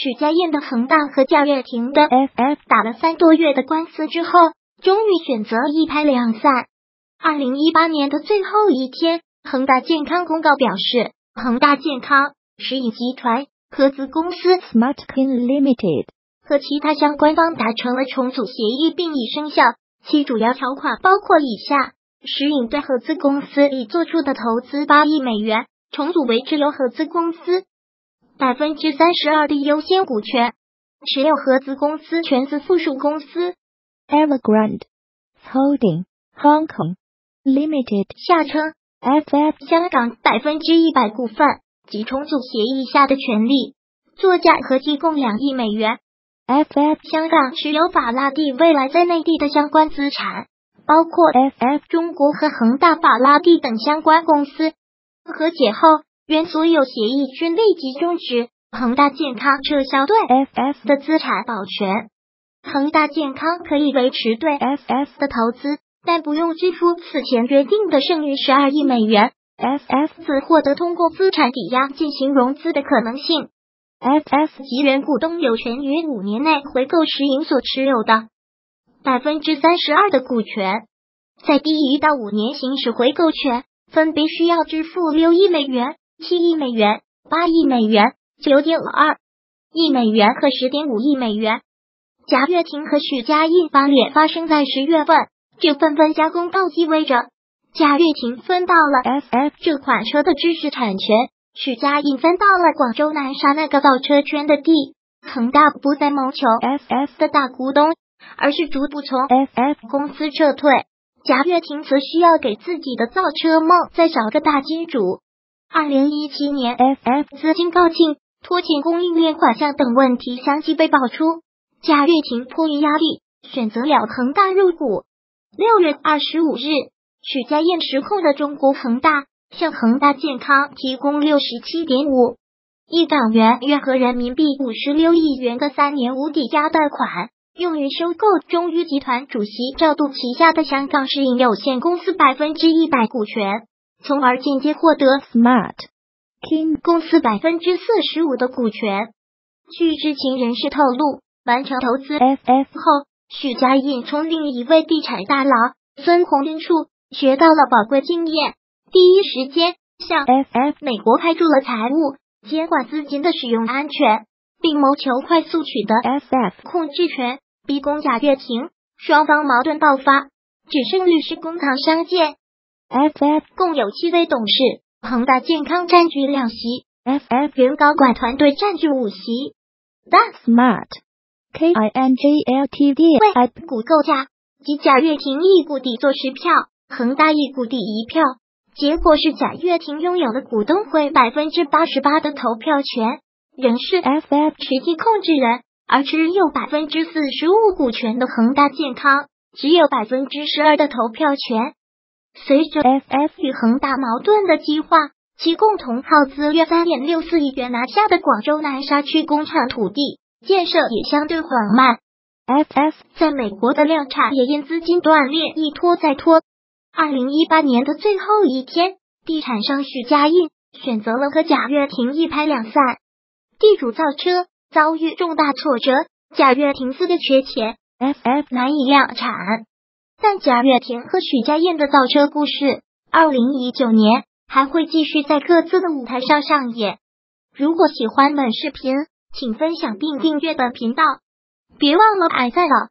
许家印的恒大和贾跃亭的 FF 打了三多月的官司之后，终于选择一拍两散。二零一八年的最后一天，恒大健康公告表示，恒大健康石影集团合资公司 SmartKin Limited 和其他相关方达成了重组协议，并已生效。其主要条款包括以下：石影对合资公司已做出的投资八亿美元，重组为持由合资公司百分之三十二的优先股权，持有合资公司全资附属公司。Evergrande Holding Hong Kong Limited 下称 FF 香港百分之一百股份。及重组协议下的权利，作价合计共两亿美元。FF 香港持有法拉第未来在内地的相关资产，包括 FF 中国和恒大法拉第等相关公司。和解后，原所有协议均立即终止。恒大健康撤销对 FF 的资产保全，恒大健康可以维持对 FF 的投资，但不用支付此前约定的剩余十二亿美元。FF 自获得通过资产抵押进行融资的可能性。FF 及原股东有权于五年内回购石银所持有的百分之三十二的股权，在第一到五年行使回购权，分别需要支付六亿美元、七亿美元、八亿美元、九点二亿美元和十点五亿美元。贾跃亭和许家印发脸发生在十月份，这份分家公告意味着贾跃亭分到了 FF 这款车的知识产权。许家印分到了广州南沙那个造车圈的地，恒大不再谋求 FF 的大股东，而是逐步从 FF 公司撤退。贾跃亭则需要给自己的造车梦再找个大金主。二零一七年，FF 资金告罄，拖欠供应链款项等问题相继被爆出，贾跃亭迫于压力，选择了恒大入股。六月二十五日，许家印实控的中国恒大。向恒大健康提供六十七点五亿港元，约合人民币五十六亿元的三年无抵押贷款，用于收购中裕集团主席赵度旗下的香港食饮有限公司百分之一百股权，从而间接获得 Smart King 公司百分之四十五的股权。据知情人士透露，完成投资 FF 后，许家印从另一位地产大佬孙宏斌处学到了宝贵经验。第一时间向 FF 美国派驻了财务监管资金的使用安全，并谋求快速取得 FF 控制权，逼宫贾跃亭。双方矛盾爆发，只剩律师公堂相见。FF 共有七位董事，恒大健康占据两席，FF 原高管团队占据五席。That smart K I N G L T D 为股构价及贾跃亭一股抵做十票，恒大一股抵一票。结果是贾跃亭拥有了股东会百分之八十八的投票权，仍是 FF 实际控制人，而持有百分之四十五股权的恒大健康只有百分之十二的投票权。随着 FF 与恒大矛盾的激化，其共同耗资约三点六四亿元拿下的广州南沙区工厂土地建设也相对缓慢，FF 在美国的量产也因资金断裂一拖再拖。二零一八年的最后一天，地产商许家印选择了和贾跃亭一拍两散。地主造车遭遇重大挫折，贾跃亭资的缺钱，FF 难以量产。但贾跃亭和许家印的造车故事，二零一九年还会继续在各自的舞台上上演。如果喜欢本视频，请分享并订阅本频道，别忘了按赞了。